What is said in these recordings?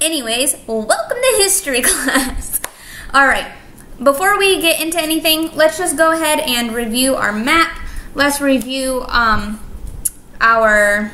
Anyways, welcome to history class. All right, before we get into anything, let's just go ahead and review our map. Let's review um, our,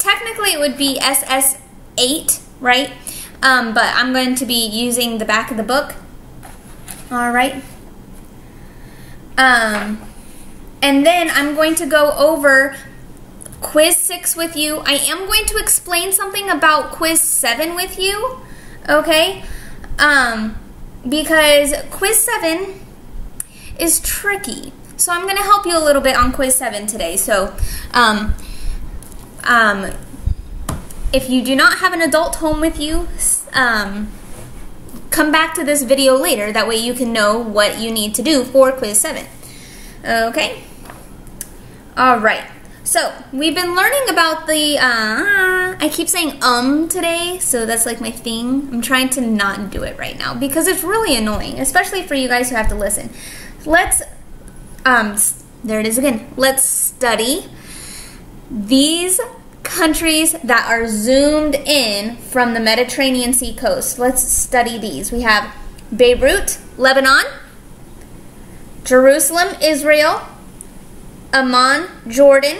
technically it would be SS8, right? Um, but I'm going to be using the back of the book. All right. Um, and then I'm going to go over quiz 6 with you. I am going to explain something about quiz 7 with you, okay? Um, because quiz 7 is tricky. So I'm going to help you a little bit on quiz 7 today. So, um, um, if you do not have an adult home with you, um, come back to this video later. That way you can know what you need to do for quiz 7. Okay? All right. So, we've been learning about the, uh, I keep saying um today, so that's like my thing. I'm trying to not do it right now because it's really annoying, especially for you guys who have to listen. Let's, um, there it is again. Let's study these countries that are zoomed in from the Mediterranean Sea coast. Let's study these. We have Beirut, Lebanon, Jerusalem, Israel, Amman, Jordan,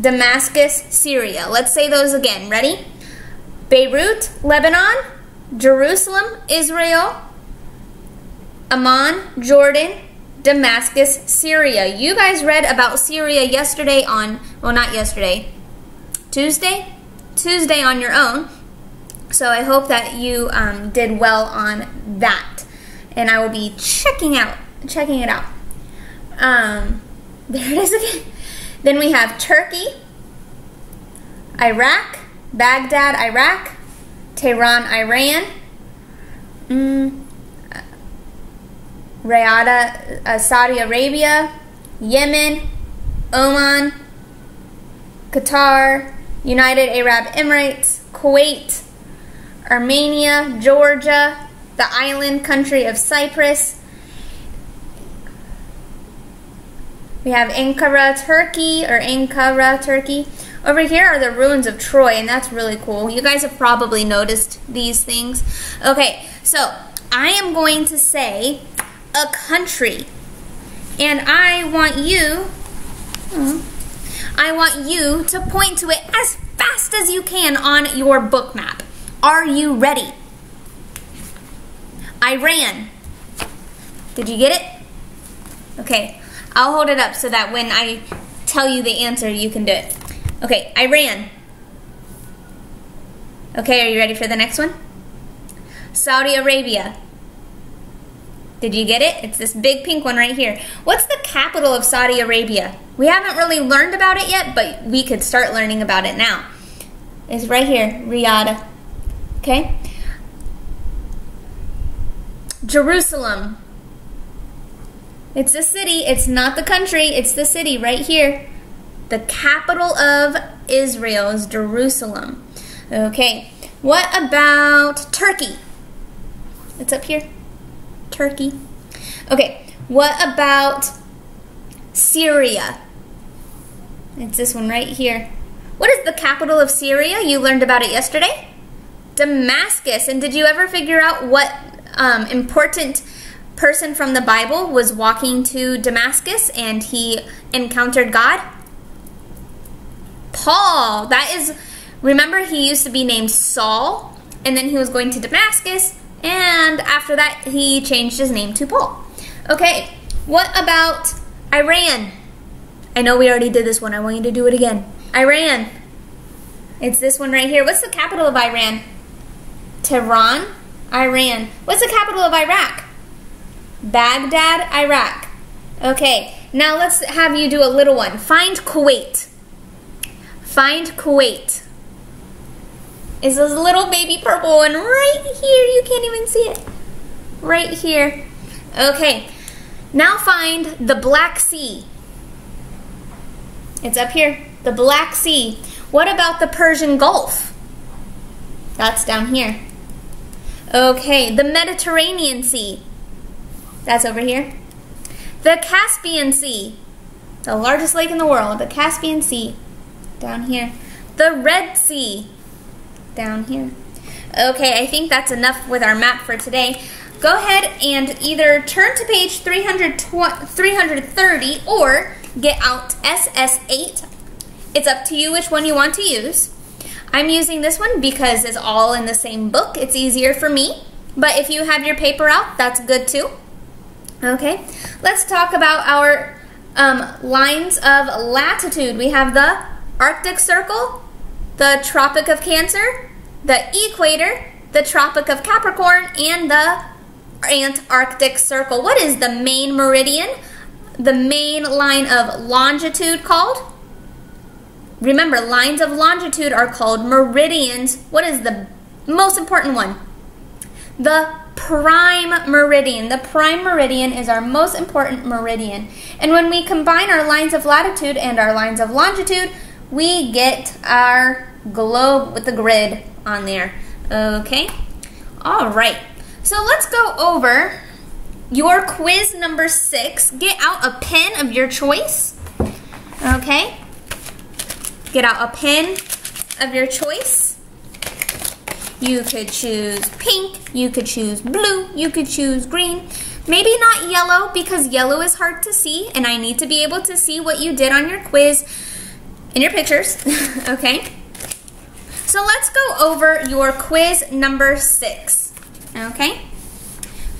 Damascus, Syria. Let's say those again. Ready? Beirut, Lebanon, Jerusalem, Israel, Amman, Jordan, Damascus, Syria. You guys read about Syria yesterday on, well, not yesterday, Tuesday? Tuesday on your own. So I hope that you um, did well on that. And I will be checking out, checking it out. Um, there it is again. Then we have Turkey, Iraq, Baghdad, Iraq, Tehran, Iran, mm, Riyadh, uh, Saudi Arabia, Yemen, Oman, Qatar, United Arab Emirates, Kuwait, Armenia, Georgia, the island country of Cyprus, We have Ankara, Turkey, or Ankara, Turkey. Over here are the ruins of Troy, and that's really cool. You guys have probably noticed these things. Okay, so I am going to say a country, and I want you, hmm, I want you to point to it as fast as you can on your book map. Are you ready? Iran. Did you get it? Okay, I'll hold it up so that when I tell you the answer, you can do it. Okay, Iran. Okay, are you ready for the next one? Saudi Arabia. Did you get it? It's this big pink one right here. What's the capital of Saudi Arabia? We haven't really learned about it yet, but we could start learning about it now. It's right here, Riyadh. Okay? Jerusalem. It's the city, it's not the country, it's the city right here. The capital of Israel is Jerusalem. Okay, what about Turkey? It's up here. Turkey. Okay, what about Syria? It's this one right here. What is the capital of Syria? You learned about it yesterday. Damascus. And did you ever figure out what um, important person from the Bible was walking to Damascus and he encountered God? Paul. That is, remember, he used to be named Saul, and then he was going to Damascus, and after that, he changed his name to Paul. Okay, what about Iran? I know we already did this one. I want you to do it again. Iran. It's this one right here. What's the capital of Iran? Tehran, Iran. What's the capital of Iraq? Baghdad, Iraq. Okay, now let's have you do a little one. Find Kuwait. Find Kuwait. Is this little baby purple one right here? You can't even see it. Right here. Okay, now find the Black Sea. It's up here. The Black Sea. What about the Persian Gulf? That's down here. Okay, the Mediterranean Sea. That's over here. The Caspian Sea, the largest lake in the world, the Caspian Sea, down here. The Red Sea, down here. Okay, I think that's enough with our map for today. Go ahead and either turn to page 330 or get out SS8. It's up to you which one you want to use. I'm using this one because it's all in the same book. It's easier for me. But if you have your paper out, that's good too. Okay, let's talk about our um, lines of latitude. We have the Arctic Circle, the Tropic of Cancer, the Equator, the Tropic of Capricorn, and the Antarctic Circle. What is the main meridian? The main line of longitude called? Remember, lines of longitude are called meridians. What is the most important one? The prime meridian. The prime meridian is our most important meridian. And when we combine our lines of latitude and our lines of longitude, we get our globe with the grid on there. Okay? All right. So let's go over your quiz number six. Get out a pen of your choice. Okay? Get out a pen of your choice. You could choose pink, you could choose blue, you could choose green. Maybe not yellow because yellow is hard to see and I need to be able to see what you did on your quiz in your pictures, okay? So let's go over your quiz number six, okay?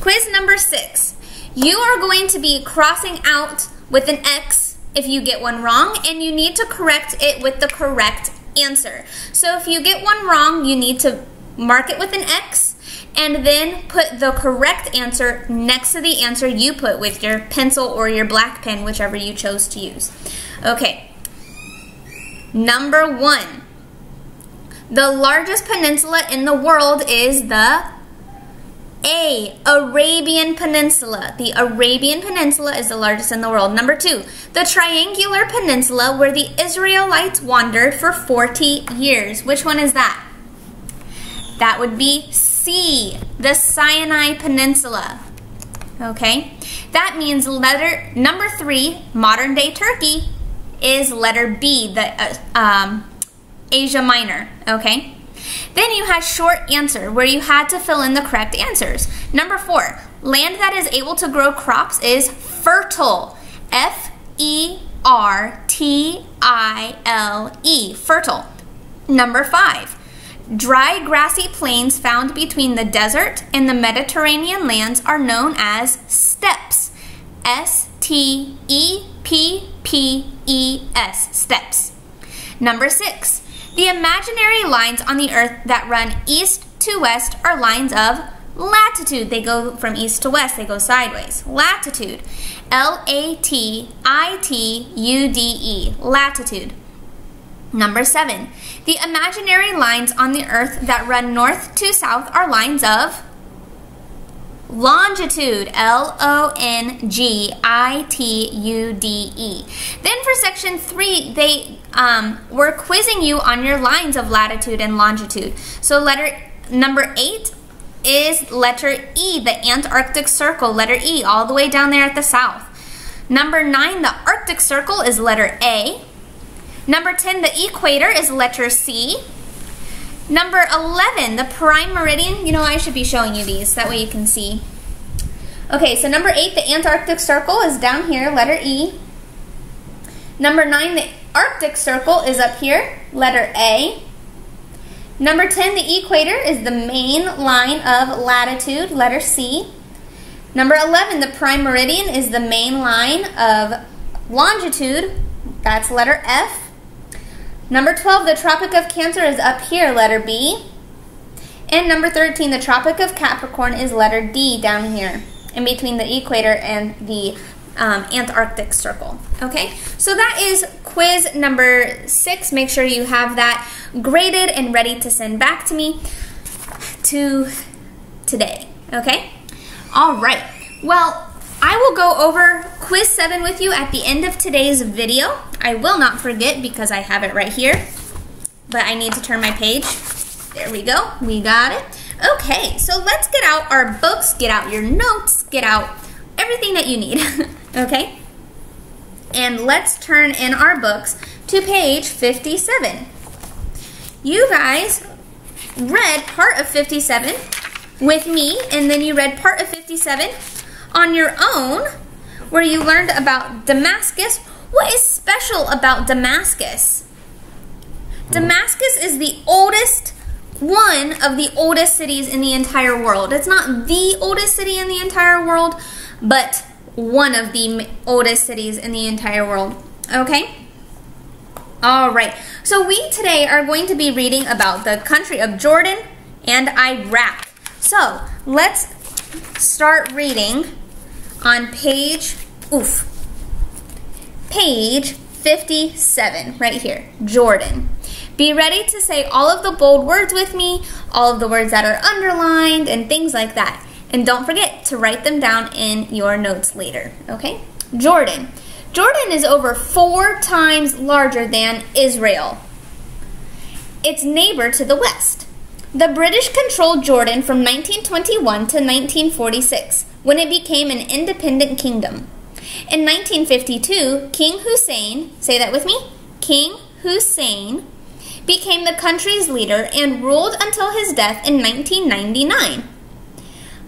Quiz number six. You are going to be crossing out with an X if you get one wrong, and you need to correct it with the correct answer. So if you get one wrong, you need to mark it with an X, and then put the correct answer next to the answer you put with your pencil or your black pen, whichever you chose to use. Okay. Number one. The largest peninsula in the world is the a. Arabian Peninsula. The Arabian Peninsula is the largest in the world. Number two, the triangular peninsula where the Israelites wandered for 40 years. Which one is that? That would be C, the Sinai Peninsula. Okay, that means letter number three, modern day Turkey, is letter B, the uh, um, Asia Minor. Okay. Then you had short answer, where you had to fill in the correct answers. Number four, land that is able to grow crops is fertile. F E R T I L E, fertile. Number five, dry grassy plains found between the desert and the Mediterranean lands are known as steppes. S T E P P E S, steppes. Number six, the imaginary lines on the Earth that run east to west are lines of latitude. They go from east to west, they go sideways. Latitude. L A T I T U D E. Latitude. Number seven. The imaginary lines on the Earth that run north to south are lines of longitude, L-O-N-G-I-T-U-D-E. Then for section three, they um, were quizzing you on your lines of latitude and longitude. So letter number eight is letter E, the Antarctic Circle, letter E, all the way down there at the south. Number nine, the Arctic Circle is letter A. Number 10, the equator is letter C. Number 11, the prime meridian. You know, I should be showing you these. That way you can see. Okay, so number 8, the Antarctic Circle is down here, letter E. Number 9, the Arctic Circle is up here, letter A. Number 10, the equator is the main line of latitude, letter C. Number 11, the prime meridian is the main line of longitude, that's letter F. Number 12, the Tropic of Cancer is up here, letter B. And number 13, the Tropic of Capricorn is letter D down here, in between the equator and the um, Antarctic Circle. Okay, so that is quiz number six. Make sure you have that graded and ready to send back to me to today. Okay, all right. Well, I will go over quiz 7 with you at the end of today's video. I will not forget because I have it right here, but I need to turn my page. There we go. We got it. Okay, so let's get out our books, get out your notes, get out everything that you need, okay? And let's turn in our books to page 57. You guys read part of 57 with me, and then you read part of 57 on your own, where you learned about Damascus. What is special about Damascus? Damascus is the oldest, one of the oldest cities in the entire world. It's not the oldest city in the entire world, but one of the oldest cities in the entire world. Okay? All right. So we today are going to be reading about the country of Jordan and Iraq. So let's start reading on page, oof, page 57, right here, Jordan. Be ready to say all of the bold words with me, all of the words that are underlined, and things like that. And don't forget to write them down in your notes later, okay? Jordan. Jordan is over four times larger than Israel, its neighbor to the west. The British controlled Jordan from 1921 to 1946, when it became an independent kingdom. In 1952, King Hussein, say that with me, King Hussein became the country's leader and ruled until his death in 1999.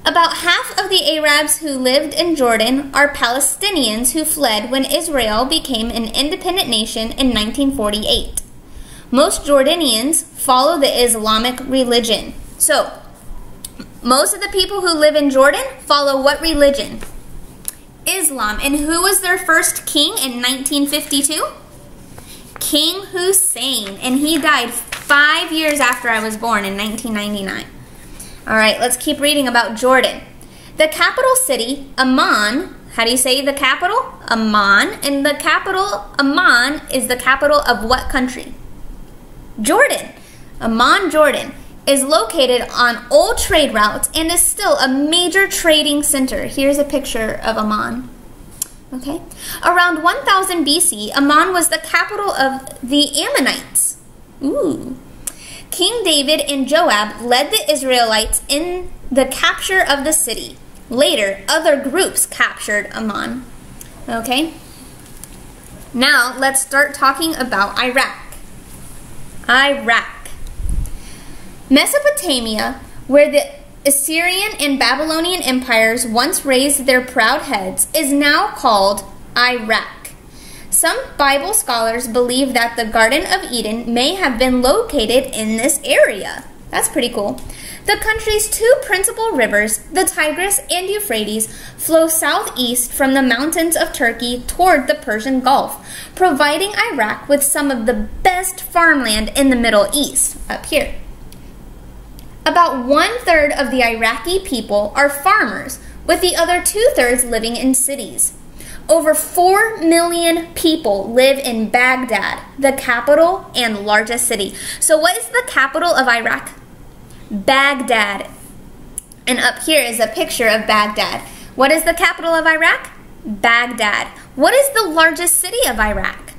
About half of the Arabs who lived in Jordan are Palestinians who fled when Israel became an independent nation in 1948. Most Jordanians follow the Islamic religion. So, most of the people who live in Jordan follow what religion? Islam. And who was their first king in 1952? King Hussein. And he died five years after I was born in 1999. All right, let's keep reading about Jordan. The capital city, Amman, how do you say the capital? Amman. And the capital, Amman, is the capital of what country? Jordan. Amman, Jordan, is located on old trade routes and is still a major trading center. Here's a picture of Amman. Okay. Around 1000 BC, Amman was the capital of the Ammonites. Ooh. King David and Joab led the Israelites in the capture of the city. Later, other groups captured Amman. Okay? Now, let's start talking about Iraq. Iraq. Mesopotamia, where the Assyrian and Babylonian empires once raised their proud heads, is now called Iraq. Some Bible scholars believe that the Garden of Eden may have been located in this area. That's pretty cool. The country's two principal rivers, the Tigris and Euphrates, flow southeast from the mountains of Turkey toward the Persian Gulf, providing Iraq with some of the best farmland in the Middle East, up here. About one third of the Iraqi people are farmers, with the other two thirds living in cities. Over 4 million people live in Baghdad, the capital and largest city. So, what is the capital of Iraq? Baghdad. And up here is a picture of Baghdad. What is the capital of Iraq? Baghdad. What is the largest city of Iraq?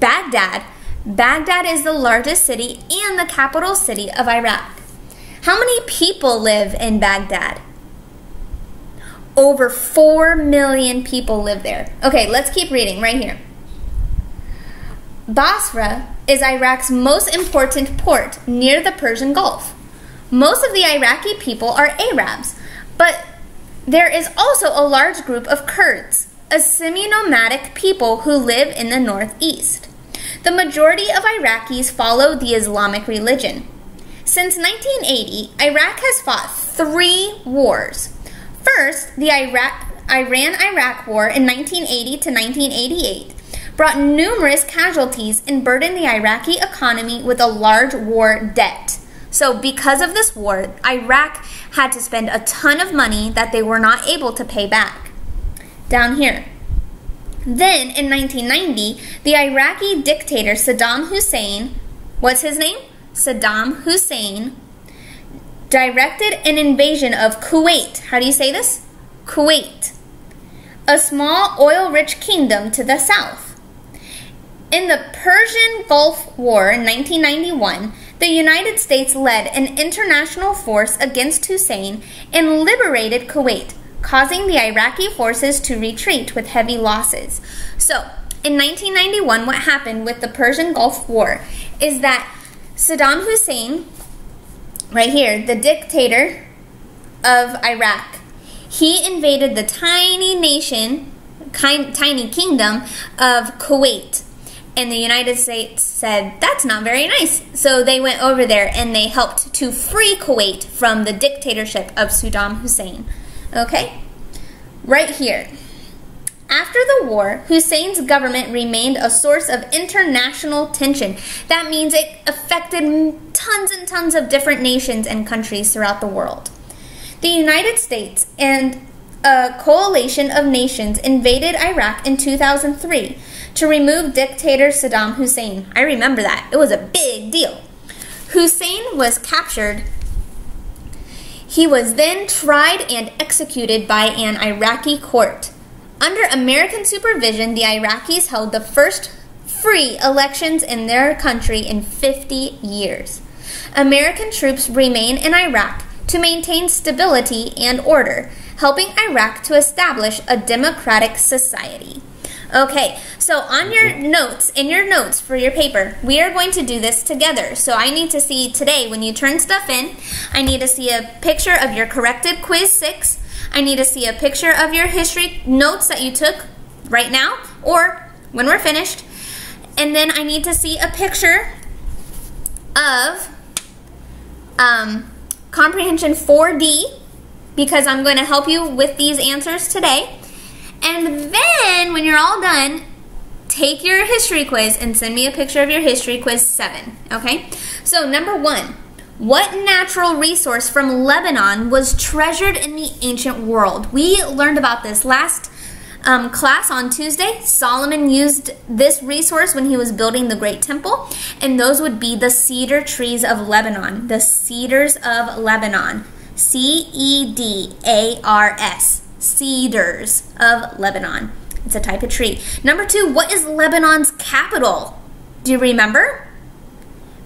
Baghdad. Baghdad is the largest city and the capital city of Iraq. How many people live in Baghdad? Over 4 million people live there. Okay, let's keep reading right here. Basra is Iraq's most important port near the Persian Gulf. Most of the Iraqi people are Arabs, but there is also a large group of Kurds, a semi nomadic people who live in the northeast. The majority of Iraqis follow the Islamic religion. Since 1980, Iraq has fought three wars First, the Iran-Iraq War in 1980 to 1988 brought numerous casualties and burdened the Iraqi economy with a large war debt. So, because of this war, Iraq had to spend a ton of money that they were not able to pay back. Down here. Then, in 1990, the Iraqi dictator Saddam Hussein, what's his name? Saddam Hussein, directed an invasion of Kuwait. How do you say this? Kuwait. A small oil rich kingdom to the south. In the Persian Gulf War in 1991, the United States led an international force against Hussein and liberated Kuwait, causing the Iraqi forces to retreat with heavy losses. So, in 1991, what happened with the Persian Gulf War is that Saddam Hussein right here, the dictator of Iraq. He invaded the tiny nation, kind, tiny kingdom of Kuwait. And the United States said, that's not very nice. So they went over there and they helped to free Kuwait from the dictatorship of Saddam Hussein. Okay? Right here. After the war, Hussein's government remained a source of international tension. That means it affected tons and tons of different nations and countries throughout the world. The United States and a coalition of nations invaded Iraq in 2003 to remove dictator Saddam Hussein. I remember that. It was a big deal. Hussein was captured. He was then tried and executed by an Iraqi court. Under American supervision, the Iraqis held the first free elections in their country in 50 years. American troops remain in Iraq to maintain stability and order, helping Iraq to establish a democratic society. Okay, so on your mm-hmm. notes, in your notes for your paper, we are going to do this together. So I need to see today, when you turn stuff in, I need to see a picture of your corrected quiz 6 I need to see a picture of your history notes that you took right now or when we're finished. And then I need to see a picture of um, Comprehension 4D because I'm going to help you with these answers today. And then when you're all done, take your history quiz and send me a picture of your history quiz 7, okay? So number one, what natural resource from Lebanon was treasured in the ancient world? We learned about this last um, class on Tuesday. Solomon used this resource when he was building the Great Temple, and those would be the cedar trees of Lebanon. The cedars of Lebanon. C E D A R S. Cedars of Lebanon. It's a type of tree. Number two, what is Lebanon's capital? Do you remember?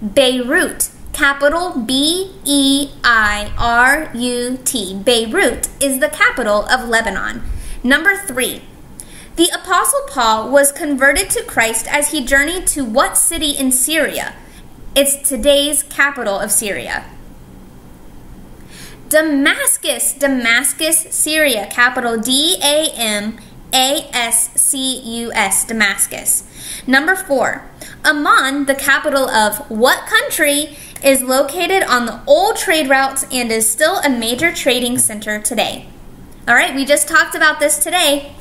Beirut capital B E I R U T. Beirut is the capital of Lebanon. Number three, the Apostle Paul was converted to Christ as he journeyed to what city in Syria? It's today's capital of Syria. Damascus, Damascus, Syria, capital D A M A S C U S, Damascus. Number four, Amman, the capital of what country, is located on the old trade routes and is still a major trading center today. All right, we just talked about this today.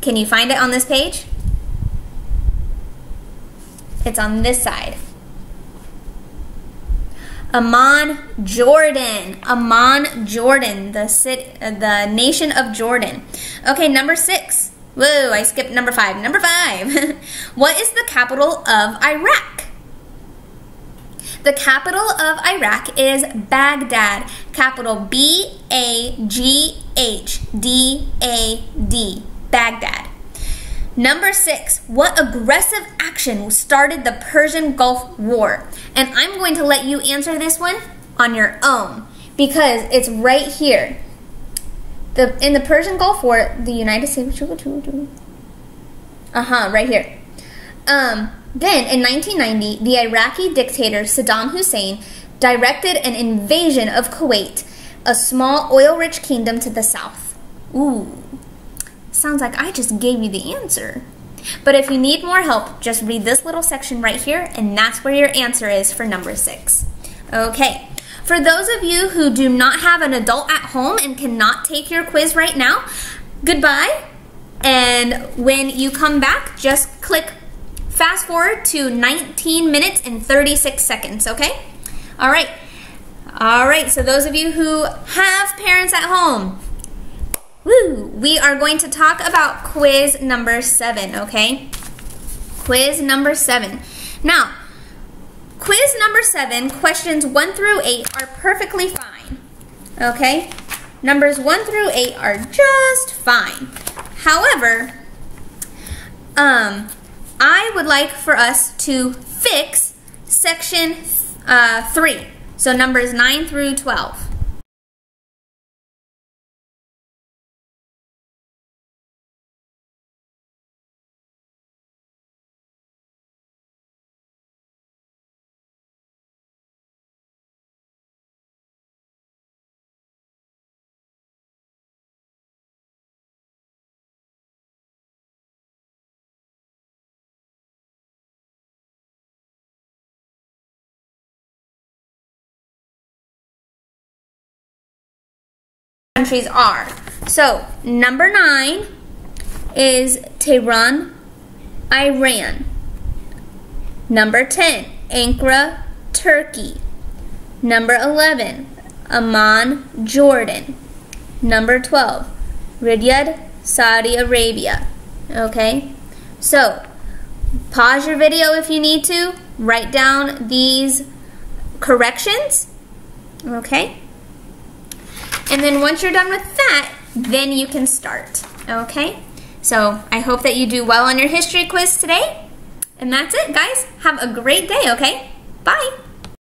Can you find it on this page? It's on this side. Amman, Jordan. Amman, Jordan, the city, uh, the nation of Jordan. Okay, number six. Whoa, I skipped number five. Number five. what is the capital of Iraq? The capital of Iraq is Baghdad, capital B A G H D A D, Baghdad. Number six, what aggressive action started the Persian Gulf War? And I'm going to let you answer this one on your own because it's right here. The in the Persian Gulf War, the United States. Uh huh, right here. Um, then, in 1990, the Iraqi dictator Saddam Hussein directed an invasion of Kuwait, a small oil rich kingdom to the south. Ooh, sounds like I just gave you the answer. But if you need more help, just read this little section right here, and that's where your answer is for number six. Okay, for those of you who do not have an adult at home and cannot take your quiz right now, goodbye. And when you come back, just click Fast forward to 19 minutes and 36 seconds, okay? All right. All right, so those of you who have parents at home, woo, we are going to talk about quiz number seven, okay? Quiz number seven. Now, quiz number seven, questions one through eight are perfectly fine, okay? Numbers one through eight are just fine. However, um, I would like for us to fix section uh, 3, so numbers 9 through 12. Countries are. So, number nine is Tehran, Iran. Number 10, Ankara, Turkey. Number 11, Amman, Jordan. Number 12, Riyadh, Saudi Arabia. Okay? So, pause your video if you need to. Write down these corrections. Okay? And then once you're done with that, then you can start. Okay? So, I hope that you do well on your history quiz today. And that's it, guys. Have a great day, okay? Bye.